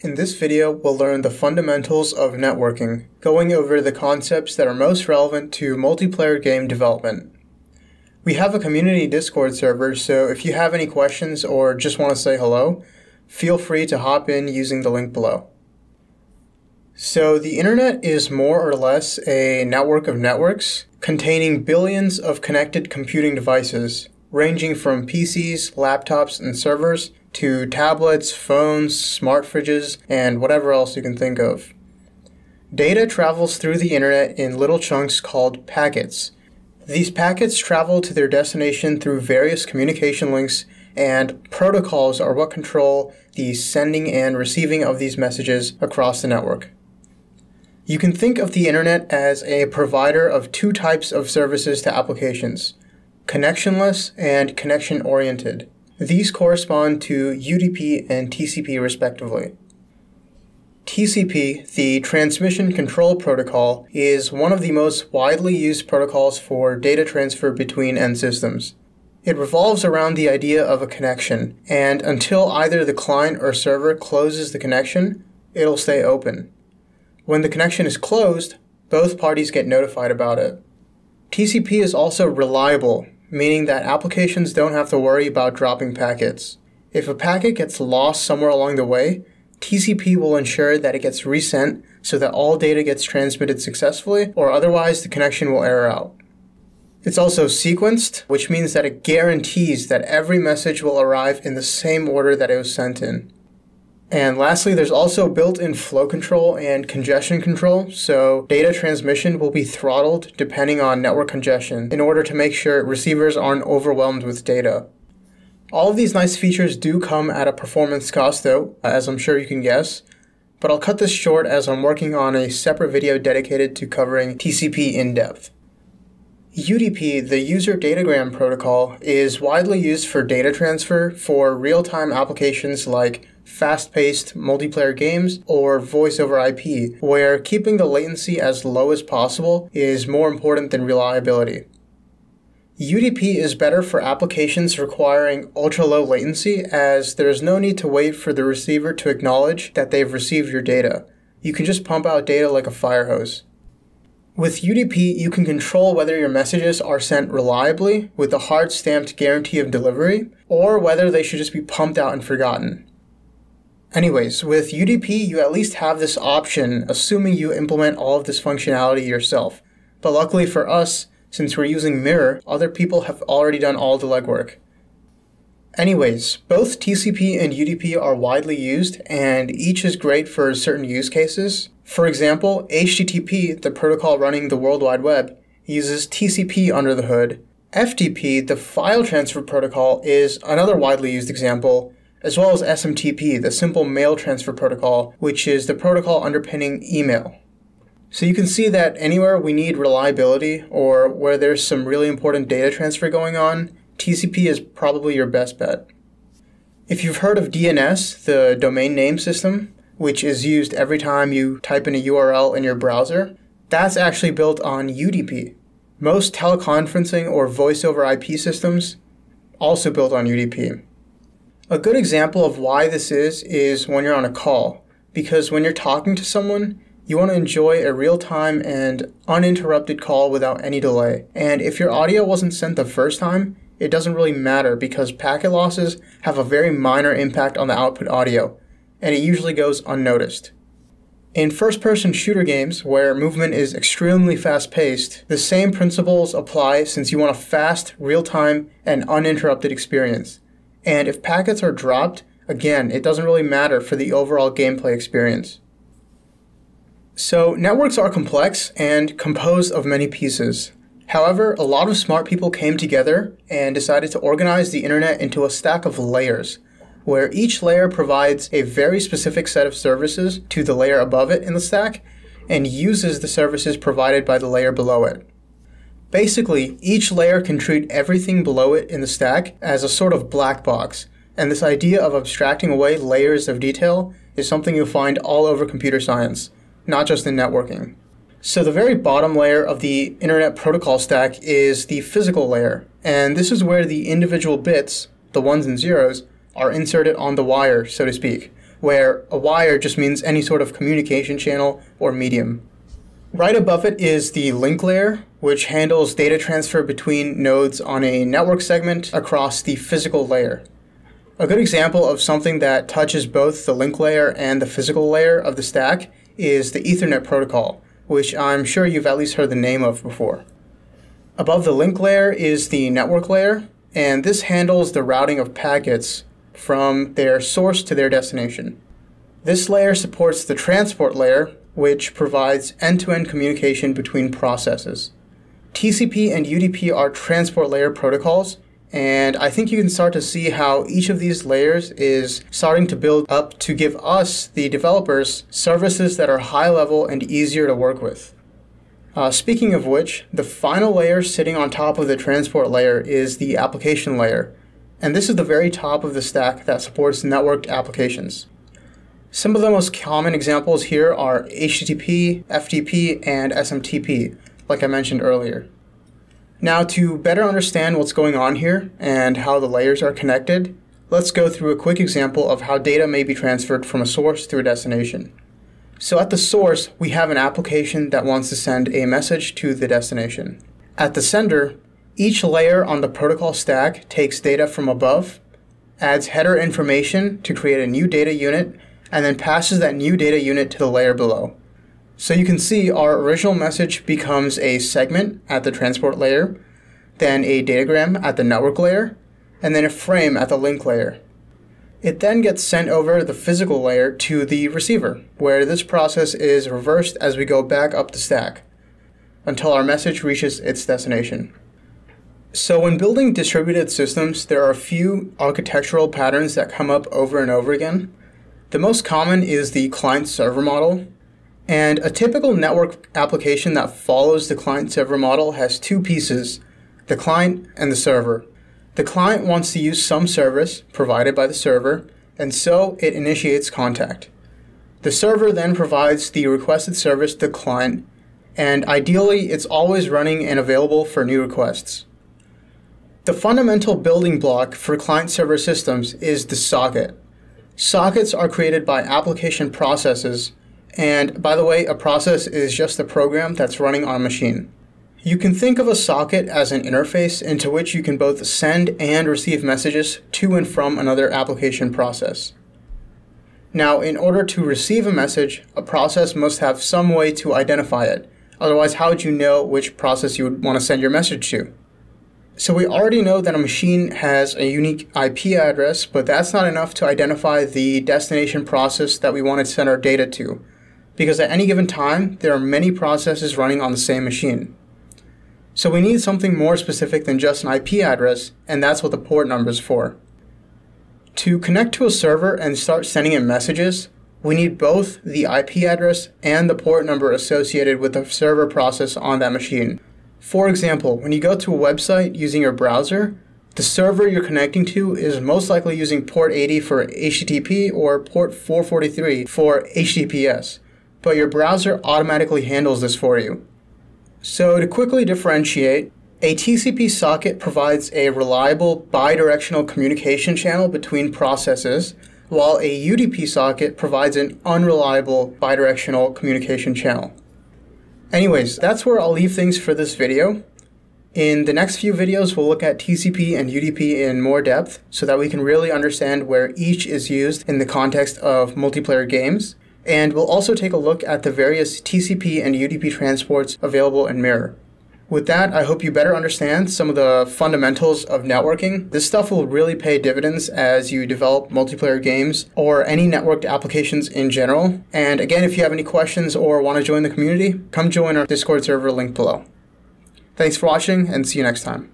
In this video, we'll learn the fundamentals of networking, going over the concepts that are most relevant to multiplayer game development. We have a community Discord server, so if you have any questions or just want to say hello, feel free to hop in using the link below. So, the internet is more or less a network of networks containing billions of connected computing devices, ranging from PCs, laptops, and servers to tablets, phones, smart fridges, and whatever else you can think of. Data travels through the internet in little chunks called packets. These packets travel to their destination through various communication links, and protocols are what control the sending and receiving of these messages across the network. You can think of the internet as a provider of two types of services to applications connectionless and connection oriented. These correspond to UDP and TCP respectively. TCP, the Transmission Control Protocol, is one of the most widely used protocols for data transfer between end systems. It revolves around the idea of a connection, and until either the client or server closes the connection, it'll stay open. When the connection is closed, both parties get notified about it. TCP is also reliable, meaning that applications don't have to worry about dropping packets. If a packet gets lost somewhere along the way, TCP will ensure that it gets resent so that all data gets transmitted successfully, or otherwise the connection will error out. It's also sequenced, which means that it guarantees that every message will arrive in the same order that it was sent in. And lastly, there's also built-in flow control and congestion control, so data transmission will be throttled depending on network congestion in order to make sure receivers aren't overwhelmed with data. All of these nice features do come at a performance cost though, as I'm sure you can guess, but I'll cut this short as I'm working on a separate video dedicated to covering TCP in depth. UDP, the User Datagram Protocol, is widely used for data transfer for real-time applications like fast-paced multiplayer games or voice over IP, where keeping the latency as low as possible is more important than reliability. UDP is better for applications requiring ultra-low latency as there's no need to wait for the receiver to acknowledge that they've received your data. You can just pump out data like a fire hose. With UDP, you can control whether your messages are sent reliably with a hard stamped guarantee of delivery, or whether they should just be pumped out and forgotten. Anyways, with UDP, you at least have this option, assuming you implement all of this functionality yourself. But luckily for us, since we're using Mirror, other people have already done all the legwork. Anyways, both TCP and UDP are widely used, and each is great for certain use cases. For example, HTTP, the protocol running the World Wide Web, uses TCP under the hood. FTP, the file transfer protocol, is another widely used example, as well as SMTP, the Simple Mail Transfer Protocol, which is the protocol underpinning email. So you can see that anywhere we need reliability or where there's some really important data transfer going on, TCP is probably your best bet. If you've heard of DNS, the domain name system, which is used every time you type in a URL in your browser, that's actually built on UDP. Most teleconferencing or voice over IP systems also built on UDP. A good example of why this is is when you're on a call, because when you're talking to someone, you want to enjoy a real time and uninterrupted call without any delay. And if your audio wasn't sent the first time, it doesn't really matter because packet losses have a very minor impact on the output audio, and it usually goes unnoticed. In first person shooter games, where movement is extremely fast paced, the same principles apply since you want a fast, real time, and uninterrupted experience. And if packets are dropped, again, it doesn't really matter for the overall gameplay experience. So, networks are complex and composed of many pieces. However, a lot of smart people came together and decided to organize the internet into a stack of layers, where each layer provides a very specific set of services to the layer above it in the stack and uses the services provided by the layer below it. Basically, each layer can treat everything below it in the stack as a sort of black box, and this idea of abstracting away layers of detail is something you'll find all over computer science, not just in networking. So the very bottom layer of the Internet Protocol stack is the physical layer, and this is where the individual bits, the ones and zeros, are inserted on the wire, so to speak, where a wire just means any sort of communication channel or medium. Right above it is the link layer, which handles data transfer between nodes on a network segment across the physical layer. A good example of something that touches both the link layer and the physical layer of the stack is the Ethernet protocol, which I'm sure you've at least heard the name of before. Above the link layer is the network layer, and this handles the routing of packets from their source to their destination. This layer supports the transport layer, which provides end-to-end communication between processes. TCP and UDP are transport layer protocols, and I think you can start to see how each of these layers is starting to build up to give us, the developers, services that are high level and easier to work with. Uh, speaking of which, the final layer sitting on top of the transport layer is the application layer, and this is the very top of the stack that supports networked applications. Some of the most common examples here are HTTP, FTP, and SMTP, like I mentioned earlier. Now to better understand what's going on here and how the layers are connected, let's go through a quick example of how data may be transferred from a source to a destination. So at the source, we have an application that wants to send a message to the destination. At the sender, each layer on the protocol stack takes data from above, adds header information to create a new data unit, and then passes that new data unit to the layer below. So you can see our original message becomes a segment at the transport layer, then a datagram at the network layer, and then a frame at the link layer. It then gets sent over the physical layer to the receiver, where this process is reversed as we go back up the stack until our message reaches its destination. So when building distributed systems, there are a few architectural patterns that come up over and over again. The most common is the client-server model, and a typical network application that follows the client-server model has two pieces, the client and the server. The client wants to use some service provided by the server, and so it initiates contact. The server then provides the requested service to the client, and ideally it's always running and available for new requests. The fundamental building block for client-server systems is the socket. Sockets are created by application processes, and by the way, a process is just a program that's running on a machine. You can think of a socket as an interface into which you can both send and receive messages to and from another application process. Now, in order to receive a message, a process must have some way to identify it. Otherwise, how would you know which process you would want to send your message to? So we already know that a machine has a unique IP address, but that's not enough to identify the destination process that we want to send our data to. Because at any given time, there are many processes running on the same machine. So we need something more specific than just an IP address, and that's what the port number is for. To connect to a server and start sending it messages, we need both the IP address and the port number associated with the server process on that machine. For example, when you go to a website using your browser, the server you're connecting to is most likely using port 80 for HTTP or port 443 for HTTPS, but your browser automatically handles this for you. So to quickly differentiate, a TCP socket provides a reliable bidirectional communication channel between processes, while a UDP socket provides an unreliable bidirectional communication channel. Anyways, that's where I'll leave things for this video. In the next few videos, we'll look at TCP and UDP in more depth so that we can really understand where each is used in the context of multiplayer games. And we'll also take a look at the various TCP and UDP transports available in Mirror. With that, I hope you better understand some of the fundamentals of networking. This stuff will really pay dividends as you develop multiplayer games or any networked applications in general. And again, if you have any questions or want to join the community, come join our Discord server link below. Thanks for watching and see you next time.